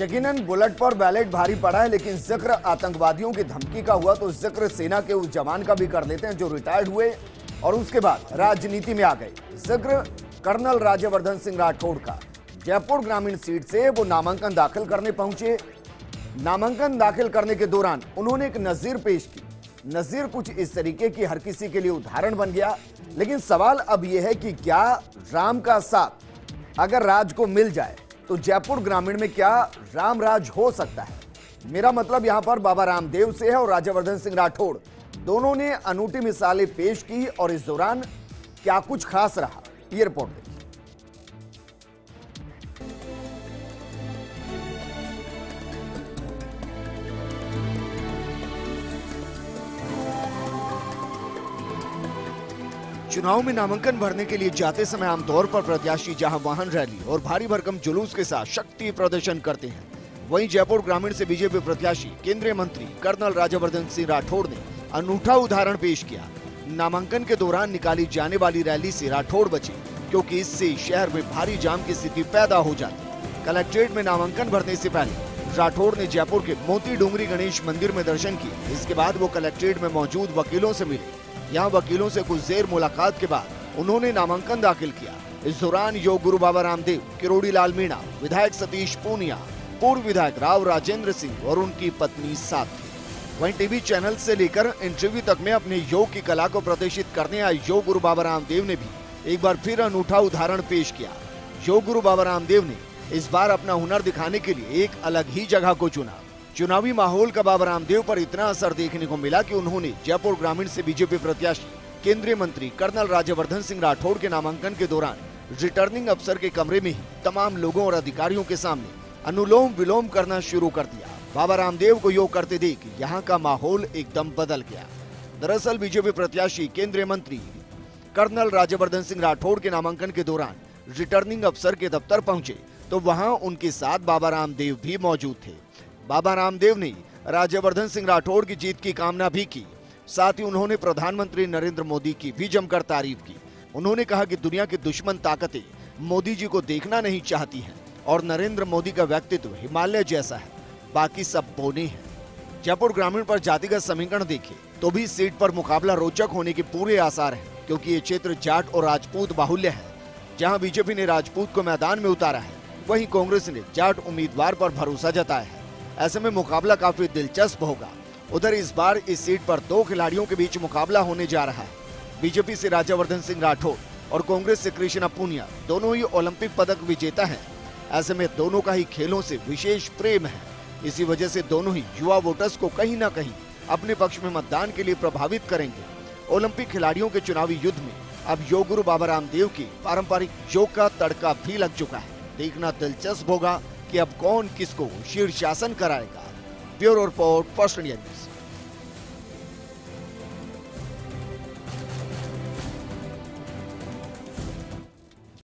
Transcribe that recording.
यकीनन बुलेट पर बैलेट भारी पड़ा है, लेकिन ज़िक्र आतंकवादियों की धमकी का हुआ तो ज़िक्र सेना के उस जवान का भी कर लेते हैं, जो रिटायर्ड हुए और उसके बाद राजनीति में आ गए। ज़िक्र कर्नल राज्यवर्धन सिंह राठौड़ का। जयपुर ग्रामीण सीट से वो नामांकन दाखिल करने पहुँचे। नामांकन दाखिल करने के दौरान उन्होंने एक नजीर पेश की। नजीर कुछ इस तरीके की हर किसी के लिए उदाहरण बन गया, लेकिन सवाल अब यह है कि क्या राम का साथ अगर राज को मिल जाए तो जयपुर ग्रामीण में क्या रामराज हो सकता है? मेरा मतलब यहाँ पर बाबा रामदेव से है और राज्यवर्धन सिंह राठौड़। दोनों ने अनूठी मिसालें पेश की और इस दौरान क्या कुछ खास रहा? ये रिपोर्ट देखिए चुनाव में नामांकन भरने के लिए जाते समय आमतौर पर प्रत्याशी जहाँ वाहन रैली और भारी भरकम जुलूस के साथ शक्ति प्रदर्शन करते हैं। वहीं जयपुर ग्रामीण से बीजेपी प्रत्याशी, केंद्रीय मंत्री कर्नल राज्यवर्धन सिंह राठौड़ ने अनूठा उदाहरण पेश किया। नामांकन के दौरान निकाली जाने वाली रैली से राठौड़ बचे, क्योंकि इससे शहर में भारी जाम की स्थिति पैदा हो जाती। कलेक्ट्रेट में नामांकन भरने से पहले राठौड़ ने जयपुर के मोती डूंगरी गणेश मंदिर में दर्शन किए। इसके बाद वो कलेक्ट्रेट में मौजूद वकीलों से मिले। यहाँ वकीलों से कुछ देर मुलाकात के बाद उन्होंने नामांकन दाखिल किया। इस दौरान योग गुरु बाबा रामदेव, किरोड़ी लाल मीणा, विधायक सतीश पूनिया, पूर्व विधायक राव राजेंद्र सिंह और उनकी पत्नी साथ। थी वहीं टीवी चैनल से लेकर इंटरव्यू तक में अपने योग की कला को प्रदर्शित करने आए योग गुरु बाबा रामदेव ने भी एक बार फिर अनूठा उदाहरण पेश किया। योग गुरु बाबा रामदेव ने इस बार अपना हुनर दिखाने के लिए एक अलग ही जगह को चुना। चुनावी माहौल का बाबा रामदेव पर इतना असर देखने को मिला कि उन्होंने जयपुर ग्रामीण से बीजेपी प्रत्याशी, केंद्रीय मंत्री कर्नल राज्यवर्धन सिंह राठौड़ के नामांकन के दौरान रिटर्निंग अफसर के कमरे में ही तमाम लोगों और अधिकारियों के सामने अनुलोम विलोम करना शुरू कर दिया। बाबा रामदेव को योग करते देख यहाँ का माहौल एकदम बदल गया। दरअसल बीजेपी प्रत्याशी, केंद्रीय मंत्री कर्नल राज्यवर्धन सिंह राठौड़ के नामांकन के दौरान रिटर्निंग अफसर के दफ्तर पहुँचे। तो वहाँ उनके साथ बाबा रामदेव भी मौजूद थे। बाबा रामदेव ने राज्यवर्धन सिंह राठौड़ की जीत की कामना भी की। साथ ही उन्होंने प्रधानमंत्री नरेंद्र मोदी की भी जमकर तारीफ़ की। उन्होंने कहा कि दुनिया की दुश्मन ताकतें मोदी जी को देखना नहीं चाहती हैं और नरेंद्र मोदी का व्यक्तित्व हिमालय जैसा है। बाकी सब बोने हैं। जयपुर ग्रामीण पर जातिगत समीकरण देखे तो भी सीट पर मुकाबला रोचक होने के पूरे आसार हैं, क्योंकि ये क्षेत्र जाट और राजपूत बाहुल्य है। जहाँ बीजेपी ने राजपूत को मैदान में उतारा है वहीं कांग्रेस ने जाट उम्मीदवार पर भरोसा जताया है। ऐसे में मुकाबला काफ़ी दिलचस्प होगा। उधर इस बार इस सीट पर दो खिलाड़ियों के बीच मुकाबला होने जा रहा है। बीजेपी से राज्यवर्धन सिंह राठौर और कांग्रेस से कृष्णा पुनिया दोनों ही ओलंपिक पदक विजेता हैं। ऐसे में दोनों का ही खेलों से विशेष प्रेम है। इसी वजह से दोनों ही युवा वोटर्स को कहीं ना कहीं अपने पक्ष में मतदान के लिए प्रभावित करेंगे। ओलंपिक खिलाड़ियों के चुनावी युद्ध में अब योग गुरु बाबा रामदेव की पारंपरिक योग का तड़का भी लग चुका है। देखना दिलचस्प होगा कि अब कौन किसको शीर्षासन कराएगा। Bureau report first India news.